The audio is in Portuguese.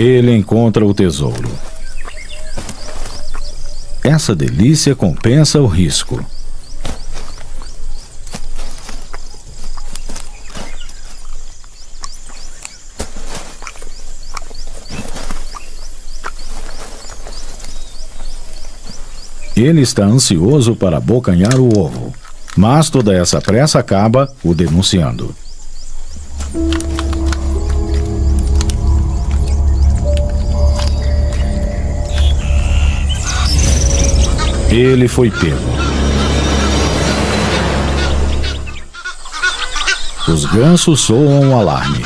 Ele encontra o tesouro. Essa delícia compensa o risco. Ele está ansioso para abocanhar o ovo, mas toda essa pressa acaba o denunciando. Ele foi pego. Os gansos soam um alarme.